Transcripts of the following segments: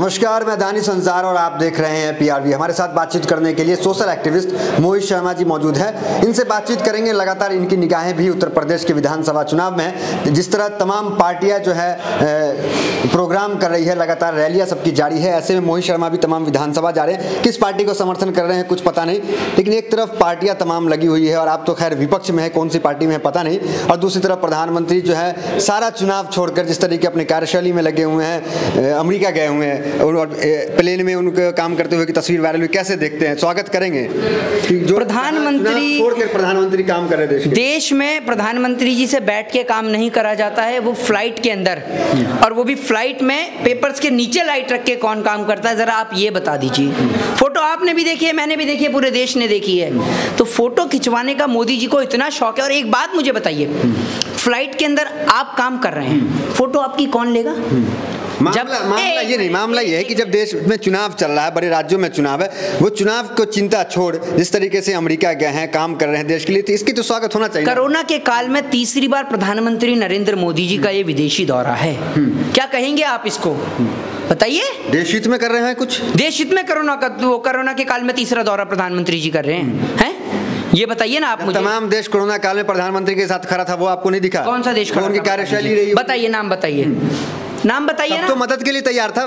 नमस्कार, मैं दानी संसार और आप देख रहे हैं पीआरबी हमारे साथ बातचीत करने के लिए सोशल एक्टिविस्ट मोहित शर्मा जी मौजूद हैं। इनसे बातचीत करेंगे, लगातार इनकी निगाहें भी उत्तर प्रदेश के विधानसभा चुनाव में। जिस तरह तमाम पार्टियाँ जो है प्रोग्राम कर रही है, लगातार रैलियाँ सबकी जारी है, ऐसे में मोहित शर्मा भी तमाम विधानसभा जा रहे हैं। किस पार्टी को समर्थन कर रहे हैं, कुछ पता नहीं। लेकिन एक तरफ़ पार्टियाँ तमाम लगी हुई है और आप तो खैर विपक्ष में है, कौन सी पार्टी में है पता नहीं। और दूसरी तरफ़ प्रधानमंत्री जो है, सारा चुनाव छोड़कर जिस तरीके अपने कार्यशैली में लगे हुए हैं अमरीका गए हुए हैं। और प्लेन में उनके काम करते हुए की तस्वीर वायरल हुई कैसे देखते हैं? स्वागत करेंगे। जो प्रधानमंत्री प्रधानमंत्री काम कर रहे देश देश में प्रधानमंत्री जी से बैठ के काम नहीं करा जाता है वो फ़्लाइट के अंदर। और वो भी फ़्लाइट में पेपर्स के नीचे लाइट रख के कौन काम करता है जरा आप ये बता दीजिए। फ़ोटो आपने भी देखी है मैंने भी देखी है पूरे देश ने देखी है। तो फ़ोटो खिंचवाने का मोदी जी को इतना शौक है और एक बात मुझे बताइए फ़्लाइट के अंदर आप काम कर रहे हैं फ़ोटो आपकी कौन लेगा? मामला मामला ये नहीं मामला ये है कि जब देश में चुनाव चल रहा है बड़े राज्यों में चुनाव है वो चुनाव को चिंता छोड़ जिस तरीके से अमेरिका गए हैं काम कर रहे हैं देश के लिए तो इसकी तो स्वागत होना चाहिए। कोरोना के काल में तीसरी बार प्रधानमंत्री नरेंद्र मोदी जी का ये विदेशी दौरा है। हम्म। क्या कहेंगे आप इसको? बताइए। देश हित में कर रहे हैं कुछ? देश हित में कोरोना का वो कोरोना के काल में तीसरा दौरा प्रधानमंत्री जी कर रहे हैं हैं? ये बताइए ना आप मुझे। तमाम देश कोरोना काल में प्रधानमंत्री के साथ खड़ा था वो आपको नहीं दिखा? कौन सा देश उनकी कार्यशैली रही बताइए नाम बताइए। नाम बताइए ना। तो मदद के लिए तैयार था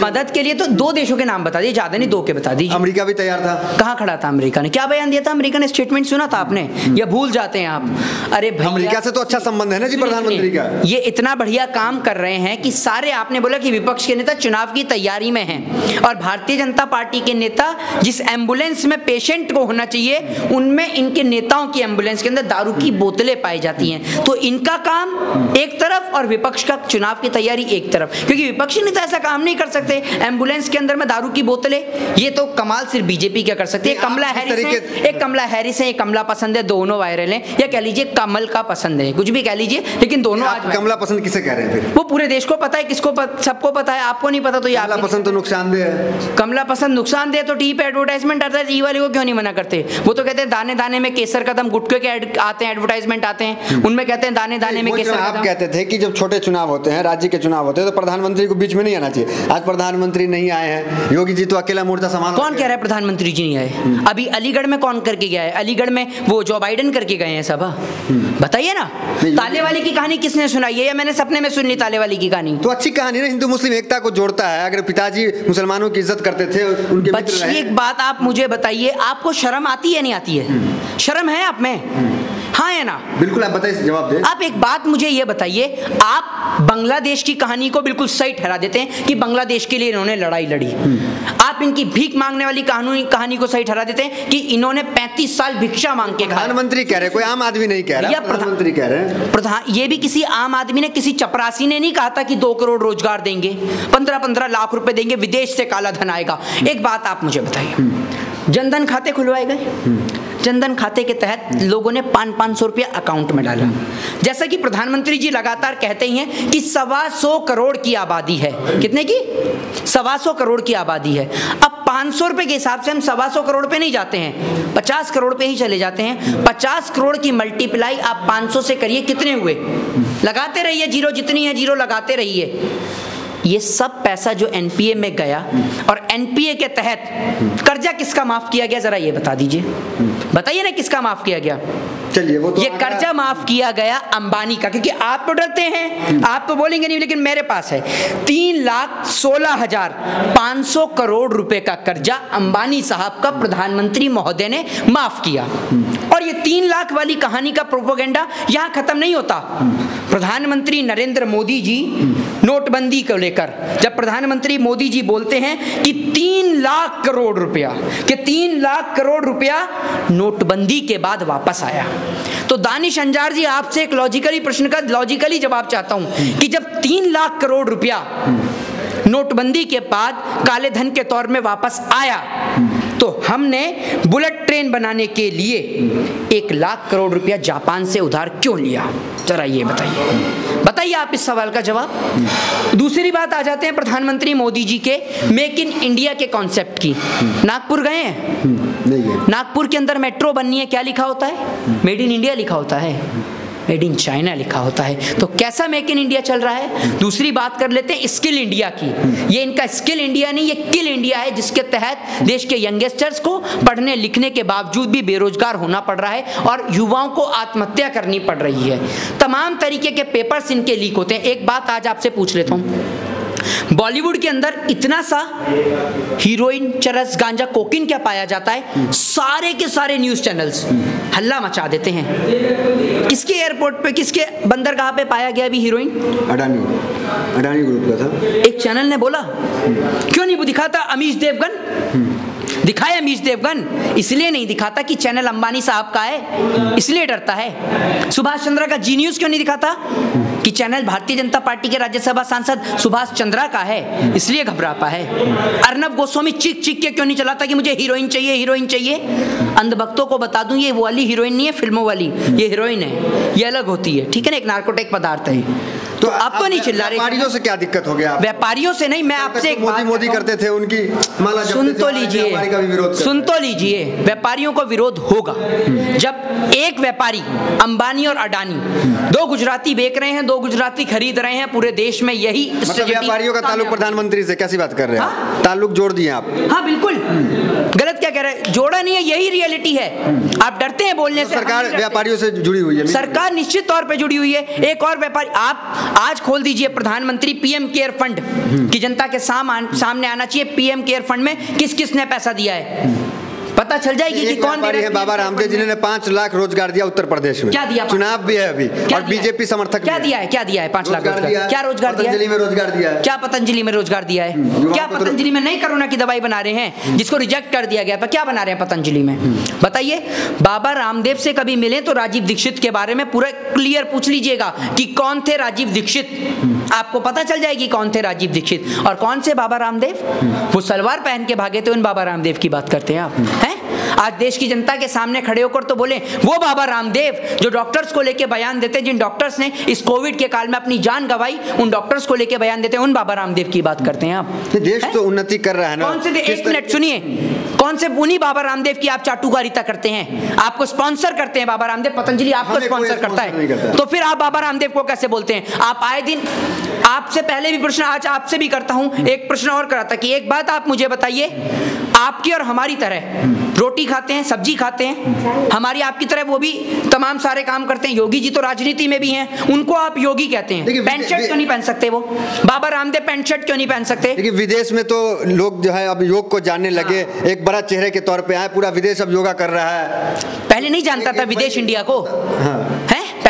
मदद के लिए तो दो देशों के नाम बता दिए ज़्यादा नहीं दो के बता दीजिए। अमेरिका भी तैयार था। कहाँ खड़ा था अमेरिका ने? क्या बयान दिया था? अमेरिका ने स्टेटमेंट सुना था आपने? या भूल जाते हैं आप? अरे अमेरिका से तो अच्छा संबंध है ना जी प्रधानमंत्री का। ये इतना बढ़िया काम कर रहे हैं कि सारे आपने बोला कि विपक्ष के नेता चुनाव की तैयारी में हैं। और भारतीय जनता पार्टी के नेता जिस एंबुलेंस में पेशेंट को होना चाहिए उनमें इनके नेताओं की एंबुलेंस के अंदर दारू की बोतलें पाई जाती हैं। तो इनका काम एक तरफ़ और विपक्ष का चुनाव की तैयारी एक तरफ़। क्योंकि विपक्षी नेता ऐसा काम नहीं कर सकते। एंबुलेंस के अंदर में दारू की बोतलें। ये तो कमाल सिर्फ़ बीजेपी क्या कर सकती है। कमला हैरिस एक कमला हैरिस है एक कमला पसंद है दोनों वायरल है। या कह लीजिए कमल का पसंद है। कुछ भी कह लीजिए लेकिन दोनों आज कमला पसंद किसे कह रहे हैं फिर? वो पूरे देश को पता है किसको सबको पता है आपको नहीं पता तो ये पसंद तो नुकसानदेह है। कमला पसंद नुकसानदेह तो टी पे एडवर्टाइजमेंट आता है ई वाले को क्यों नहीं मना करते? वो तो कहते हैं दाने दाने में केसर कदम गुटके के आते हैं एडवर्टाइजमेंट आते हैं। हम्म। उनमें कहते हैं दाने दाने में केसर आप कहते थे कि जब छोटे चुनाव होते हैं राज्य के चुनाव होते हैं तो प्रधानमंत्री को बीच में नहीं आना चाहिए। आज प्रधानमंत्री नहीं आए हैं योगी जी तो अकेला मोर्चा संभाल कौन कह रहा है प्रधानमंत्री जी नहीं आए? हम्म। अभी अलीगढ़ में कौन करके गया है? अलीगढ़ में वो जो बाइडन करके गए हैं सभा हम्म। बताइए ना ताले वाली की कहानी किसने सुनाई है? या मैंने सपने में सुन ली ताले वाली की कहानी? तो अच्छी कहानी ना हिंदू मुस्लिम एकता को जोड़ता है। अगर पिताजी मुसलमानों की इज़्ज़त करते थे उनके एक बात आप मुझे बताइए आपको शर्म आती है नहीं आती है? हम्म। शर्म है आप में? हाँ है ना? बिल्कुल आप बताइए जवाब दे। आप एक बात मुझे ये बताइए आप बांग्लादेश की कहानी को बिल्कुल सही ठहरा देते हैं कि बांग्लादेश के लिए इन्होंने लड़ाई लड़ी। हम्म। आप इनकी भीख मांगने वाली कहानी कहानी को सही ठहरा देते हैं कि इन्होंने 35 साल भिक्षा मांग के प्रधानमंत्री कह रहे कोई आम आदमी नहीं कह रहा प्रधानमंत्री कह रहे हैं। प्रधान ये भी किसी आम आदमी ने किसी चपरासी ने नहीं कहा था कि दो करोड़ रोज़गार देंगे पंद्रह पंद्रह लाख रुपए देंगे विदेश से काला धन आएगा। एक बात आप मुझे बताइए हम्म। जनधन खाते खुलवाए गए? हम्म। जनधन खाते के तहत लोगों ने पाँच पाँच सौ रुपया अकाउंट में डाला। जैसा कि प्रधानमंत्री जी लगातार कहते ही हैं कि सवा सौ करोड़ की आबादी है। कितने की? सवा सौ करोड़ की आबादी है। अब पाँच सौ रुपये के हिसाब से हम सवा सौ करोड़ पे नहीं जाते हैं। पचास करोड़ पे ही चले जाते हैं। पचास करोड़ की मल्टीप्लाई आप पाँच सौ से करिए, कितने हुए? लगाते रहिए, ज़ीरो जितनी है, ज़ीरो लगाते रहिए। ये सब पैसा जो एनपीए में गया और एनपीए के तहत कर्जा किसका माफ़ किया गया? जरा ये बता दीजिए। बताइए ना किसका माफ़ किया गया? चलिए वो तो ये कर्जा माफ़ किया गया अंबानी का क्योंकि आप तो डरते हैं। आप तो बोलेंगे नहीं लेकिन मेरे पास है। तीन लाख सोलह हज़ार पाँच सौ करोड़ रुपए का कर्जा अंबानी साहब का प्रधानमंत्री महोदय ने माफ़ किया। और ये तीन लाख वाली कहानी का प्रोपोगेंडा यहाँ खत्म नहीं होता। प्रधानमंत्री नरेंद्र मोदी जी नोटबंदी को लेकर जब प्रधानमंत्री मोदी जी बोलते हैं कि तीन लाख करोड़ रुपया, कि तीन लाख करोड़ रुपया नोटबंदी के बाद वापस आया। तो दानिश अंजार जी, आपसे एक लॉजिकली प्रश्न का लॉजिकली जवाब चाहता हूँ कि जब तीन लाख करोड़ रुपया नोटबंदी के बाद काले धन के तौर में वापस आया तो हमने बुलेट ट्रेन बनाने के लिए एक लाख करोड़ रुपया जापान से उधार क्यों लिया? जरा ये बताइए। बताइए आप इस सवाल का जवाब। दूसरी बात आ जाते हैं प्रधानमंत्री मोदी जी के मेक इन इंडिया के कॉन्सेप्ट की। नागपुर गए हैं? नागपुर के अंदर मेट्रो बननी है क्या लिखा होता है? मेड इन इंडिया लिखा होता है। मेड इन चाइना लिखा होता है। तो कैसा मेक इन इंडिया चल रहा है? दूसरी बात कर लेते हैं स्किल इंडिया की। ये इनका स्किल इंडिया नहीं, ये किल इंडिया है, जिसके तहत देश के यंगस्टर्स को पढ़ने लिखने के बावजूद भी बेरोजगार होना पड़ रहा है और युवाओं को आत्महत्या करनी पड़ रही है। तमाम तरीके के पेपर्स इनके लीक होते हैं। एक बात आज आपसे पूछ लेता हूँ। बॉलीवुड के अंदर इतना सा हीरोइन, चरस, गांजा, कोकिन क्या पाया जाता है? सारे के सारे न्यूज़ चैनल्स हल्ला मचा देते हैं। किसके एयरपोर्ट पे किसके बंदरगाह पे पाया गया अभी हीरोइन अडानी अडानी ग्रुप का था। एक चैनल ने बोला? क्यों नहीं वो दिखाता अमीश देवगन? दिखाए अमीश देवगन, इसलिए नहीं दिखाता कि चैनल अंबानी साहब का है, इसलिए डरता है। सुभाष चंद्रा का जी न्यूज़ क्यों नहीं दिखाता? कि चैनल भारतीय जनता पार्टी के राज्यसभा सांसद सुभाष चंद्रा का है, इसलिए घबराता है। अर्नब गोस्वामी चिक चिक के क्यों नहीं चलाता कि मुझे हीरोइन चाहिए हीरोइन चाहिए? अंधभक्तों को बता दूँ, ये वो वाली हीरोइन नहीं है, फ़िल्मों वाली, ये हीरोइन है, ये अलग होती है, ठीक है ना? एक नार्कोटिक पदार्थ है। तो आप तो नहीं चिल्ला रहे व्यापारियों से क्या दिक्कत हो गया? व्यापारियों से नहीं मैं आपसे मोदी मोदी करते थे उनकी माला सुन तो लीजिए। सुन तो लीजिए व्यापारियों को विरोध होगा। जब एक व्यापारी अंबानी और अडानी दो गुजराती बेच रहे हैं दो गुजराती खरीद रहे हैं पूरे देश में यही मतलब व्यापारियों का ताल्लुक प्रधानमंत्री से कैसी बात कर रहे हैं? हाँ? ताल्लुक जोड़ दिए आप। हाँ बिल्कुल। गलत क्या कह रहे हैं? जोड़ा नहीं है यही रियलिटी है। आप डरते हैं बोलने तो से सरकार व्यापारियों से जुड़ी हुई है सरकार निश्चित तौर पर जुड़ी हुई है। एक और व्यापारी आप आज खोल दीजिए प्रधानमंत्री पीएम केयर फंड, की जनता के सामने आना चाहिए पीएम केयर फंड में किस किस ने पैसा दिया है। पता चल जाएगी कि कौन है बाबा रामदेव जी ने पाँच लाख रोज़गार दिया उत्तर प्रदेश में। क्या दिया चुनाव भी है अभी और बीजेपी समर्थक क्या दिया है? क्या दिया है? पाँच लाख क्या रोज़गार दिया पतंजलि में रोज़गार दिया है। क्या पतंजलि में रोज़गार दिया है? हम्म, क्या तो पतंजलि में नई कोरोना की दवाई बना रहे हैं जिसको रिजेक्ट कर दिया गया था क्या बना रहे हैं पतंजलि में? हम्म। बताइए बाबा रामदेव से कभी मिले तो राजीव दीक्षित के बारे में पूरा क्लियर पूछ लीजिएगा कि कौन थे राजीव दीक्षित? हम्म। आपको पता चल जाएगी कौन थे राजीव दीक्षित। और कौन से बाबा रामदेव? वो सलवार पहन के भागे थे उन बाबा रामदेव की बात करते हैं आप। हैं आज देश की जनता के सामने खड़े होकर तो बोले वो बाबा रामदेव जो डॉक्टर्स को लेकर बयान देते जिन डॉक्टर्स ने इस कोविड के काल में अपनी जान गवाई उन डॉक्टर्स को लेके बयान देते उन बाबा रामदेव की बात करते हैं आप। देश तो उन्नति कर रहा है ना। कौन से एक मिनट सुनिए। कौन से उन्हीं बाबा रामदेव की आप चाटुकारिता करते हैं? आपको स्पॉन्सर करते हैं बाबा रामदेव? पतंजलि आपको स्पॉन्सर करता है। तो फिर आप बाबा रामदेव को कैसे बोलते हैं? आप आए दिन आपसे पहले भी प्रश्न आज आपसे भी करता हूँ एक प्रश्न और कराता कि एक बात आप मुझे बताइए। आपकी और हमारी तरह। रोटी खाते हैं सब्ज़ी खाते हैं। हमारी आपकी तरह वो भी तमाम सारे काम करते हैं। योगी जी तो राजनीति में भी हैं। उनको आप योगी कहते हैं। पैंट शर्ट क्यों नहीं पहन सकते वो? बाबा रामदेव पैंट शर्ट क्यों नहीं पहन सकते? विदेश में तो लोग जो है अब योग को जानने लगे। हाँ। एक बड़ा चेहरे के तौर पर आए पूरा विदेश अब योगा कर रहा है। पहले नहीं जानता था विदेश इंडिया को। है।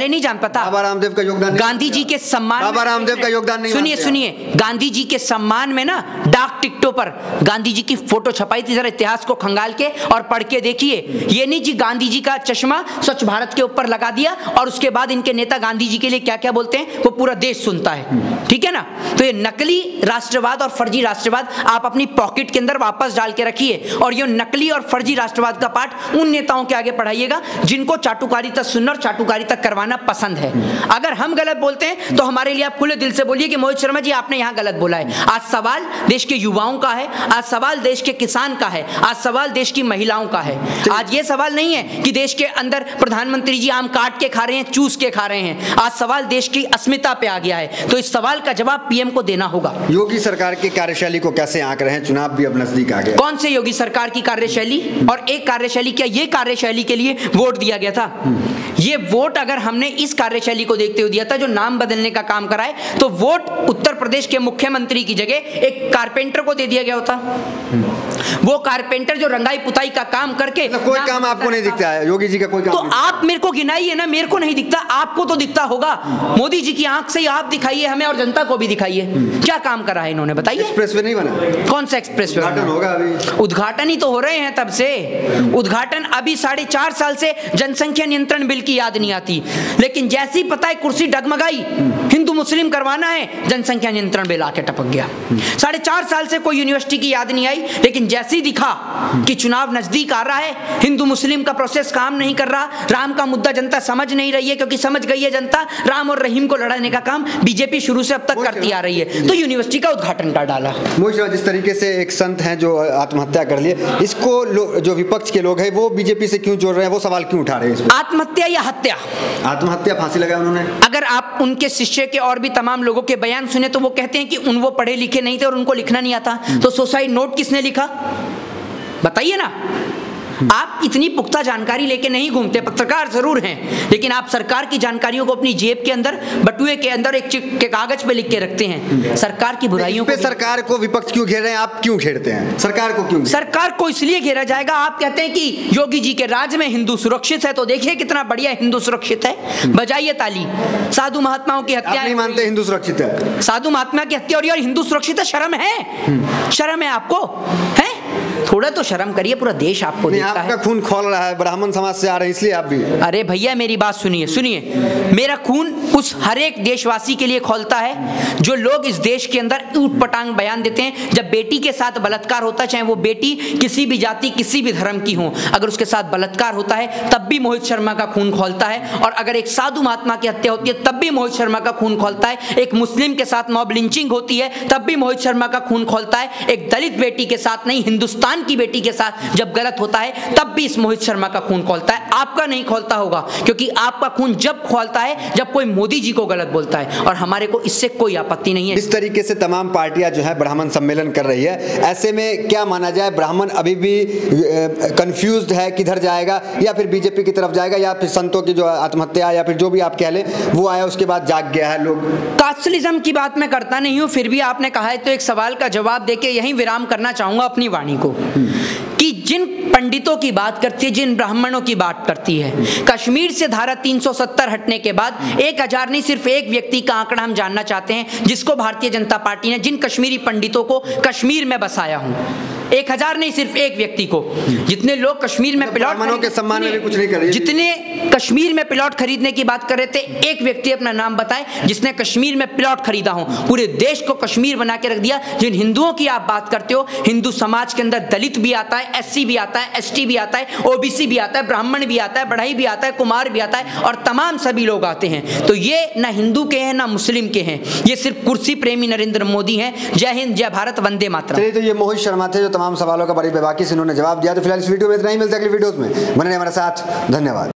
पहले नहीं जान पाता। बाबा रामदेव का योगदान गांधी जी के सम्मान बाबा रामदेव का योगदान नहीं सुनिए सुनिए। गांधी जी के सम्मान में ना डाक टिकटों पर गांधी जी की फ़ोटो छपाई थी जरा इतिहास को खंगाल के और पढ़ के देखिए। ये नहीं जी गांधी जी का चश्मा स्वच्छ भारत के ऊपर लगा दिया और उसके बाद इनके नेता गांधी जी के लिए क्या क्या बोलते हैं वो पूरा देश सुनता है। ठीक है ना? तो ये नकली राष्ट्रवाद और फर्जी राष्ट्रवाद आप अपनी पॉकेट के अंदर वापस डाल के रखिए और ये नकली और फर्जी राष्ट्रवाद का पाठ उन नेताओं के आगे पढ़ाइएगा जिनको चाटुकारिता सुनना और चाटुकारिता करवाना पसंद है। अगर हम गलत बोलते हैं तो हमारे लिए आप खुले दिल से बोलिए कि मोहित शर्मा जी आपने यहाँ गलत बोला है। आज सवाल देश के युवाओं का है आज सवाल देश के किसान का है आज सवाल देश की महिलाओं का है। आज ये सवाल नहीं है कि देश के अंदर प्रधानमंत्री जी आम काट के खा रहे हैं चूस के खा रहे हैं। आज सवाल देश की अस्मिता पे आ गया है। तो इस सवाल का जवाब पीएम को देना होगा। योगी सरकार की कार्यशैली को कैसे आंक रहे हैं? चुनाव भी अब नज़दीक आ गया। कौन से योगी सरकार की कार्यशैली? और एक कार्यशैली क्या ये कार्यशैली के लिए वोट दिया गया था? ये वोट अगर हमने इस कार्यशैली को देखते हुए दिया था जो नाम बदलने का काम कराए तो वोट उत्तर प्रदेश के मुख्यमंत्री की जगह एक कारपेंटर को दे दिया गया होता। वो कारपेंटर जो रंगाई पुताई का काम करके तो कोई काम आपको नहीं दिखता है योगी जी का कोई काम तो आप मेरे को गिनाइए ना मेरे को नहीं दिखता आपको तो दिखता होगा। मोदी जी की आँख से ही आप दिखाइए हमें और जनता को भी दिखाइए। क्या काम करा है इन्होंने बताइए। एक्सप्रेस वे नहीं बना? कौन सा एक्सप्रेस वे होगा अभी। उद्घाटन ही तो हो रहे हैं तब से। उद्घाटन अभी साढ़े चार साल से जनसंख्या नियंत्रण बिल की याद नहीं आती। लेकिन जैसी पता है कुर्सी डगमगाई हिंदू मुस्लिम करवाना है जनसंख्या नियंत्रण बिल आके टपक गया। साढ़े चार साल से कोई यूनिवर्सिटी की याद नहीं आई लेकिन जैसे ही दिखा कि चुनाव नज़दीक आ रहा है हिंदू मुस्लिम का प्रोसेस काम नहीं कर रहा राम का मुद्दा जनता समझ नहीं रही है क्योंकि समझ गई है जनता राम और रहीम को लड़ाने का काम बीजेपी शुरू से अब तक करती आ रही है। तो यूनिवर्सिटी का उद्घाटन कर डाला। जिस तरीके से एक संत हैं जो आत्महत्या कर लिए इसको जो विपक्ष के लोग हैं वो बीजेपी से क्यों जोड़ रहे हैं? वो सवाल क्यों उठा रहे हैं आत्महत्या या हत्या? आत्महत्या फांसी लगाया उन्होंने। अगर आप उनके शिष्य के और भी तमाम लोगों के बयान सुने तो वो कहते हैं कि उन वो पढ़े लिखे नहीं थे और उनको लिखना नहीं आता। तो सुसाइड नोट किसने लिखा? बताइए ना। आप इतनी पुख्ता जानकारी लेके नहीं घूमते पत्रकार ज़रूर हैं लेकिन आप सरकार की जानकारियों को अपनी जेब के अंदर बटुए के अंदर एक के कागज़ पे लिख के रखते हैं। सरकार की बुराइयों पे सरकार को विपक्ष क्यों घेर रहे हैं? आप क्यों घेरते हैं? सरकार को क्यों सरकार को इसलिए घेरा जाएगा आप कहते हैं कि योगी जी के राज में हिंदू सुरक्षित है तो देखिए कितना बढ़िया हिंदू सुरक्षित है। बजाइए ताली। साधु महात्माओं की हत्या नहीं मानते हिंदू सुरक्षित है? साधु महात्मा की हत्या और हिंदू सुरक्षित है शर्म है। शर्म है आपको? थोड़ा तो शर्म करिए पूरा देश आपको देखता आपका है। खून खोल रहा है ब्राह्मण समाज से आ रहे हैं इसलिए आप भी। अरे भैया मेरी बात सुनिए सुनिए। मेरा खून उस हर एक देशवासी के लिए खोलता है जो लोग इस देश के अंदर ऊट पटांग बयान देते हैं। जब बेटी के साथ बलात्कार होता है चाहे वो बेटी किसी भी जाति किसी भी धर्म की हो अगर उसके साथ बलात्कार होता है तब भी मोहित शर्मा का खून खोलता है। और अगर एक साधु महात्मा की हत्या होती है तब भी मोहित शर्मा का खून खोलता है। एक मुस्लिम के साथ मॉब लिंचिंग होती है तब भी मोहित शर्मा का खून खोलता है। एक दलित बेटी के साथ नहीं हिंदुस्तान की बेटी के साथ जब गलत होता है तब भी इस मोहित शर्मा का खून खोलता है। आपका नहीं खोलता होगा क्योंकि आपका खून जब खोलता है जब कोई मोदी जी को गलत बोलता है और हमारे को इससे कोई आपत्ति नहीं है। इस तरीके से तमाम पार्टियाँ जो है ब्राह्मण सम्मेलन कर रही है। ऐसे में क्या माना जाए ब्राह्मण अभी भी कंफ्यूज है किधर जाएगा या फिर बीजेपी की तरफ़ जाएगा या फिर संतों की जो आत्महत्या या फिर जो भी आप कह लें वो आया उसके बाद जाग गया है लोग। कास्टलिज्म की बात मैं करता नहीं हूँ फिर भी आपने कहा है तो एक सवाल का जवाब देके यहीं विराम करना चाहूँगा अपनी वाणी को। कि जिन पंडितों की बात करती है, जिन ब्राह्मणों की बात करती है, कश्मीर से धारा 370 हटने के बाद एक हज़ार नहीं, सिर्फ़ एक व्यक्ति का आंकड़ा हम जानना चाहते हैं, जिसको भारतीय जनता पार्टी ने, जिन कश्मीरी पंडितों को कश्मीर में बसाया हूँ। एक हज़ार नहीं सिर्फ़ एक व्यक्ति को। जितने लोग कश्मीर में प्लॉट के सम्मान में भी कुछ नहीं कर रहे। जितने कश्मीर में प्लॉट खरीदने की बात कर रहे थे एक व्यक्ति अपना नाम बताए जिसने कश्मीर में प्लॉट खरीदा हो। पूरे देश को कश्मीर बना के रख दिया। जिन हिंदुओं की आप बात करते हो हिंदू समाज के अंदर दलित भी आता है एससी भी आता है एसटी भी आता है ओबीसी भी आता है ब्राह्मण भी आता है बढ़ाई भी आता है कुमार भी आता है और तमाम सभी लोग आते हैं। तो ये ना हिंदू के हैं ना मुस्लिम के हैं। ये सिर्फ़ कुर्सी प्रेमी नरेंद्र मोदी हैं। जय हिंद जय भारत वंदे मातरम। तो ये मोहित शर्मा थे जो तमाम सवालों का बड़ी बेबाकी से उन्होंने जवाब दिया। तो फ़िलहाल इस वीडियो में इतना ही। मिलता है अगली वीडियोज़ में। बने हमारे साथ। धन्यवाद।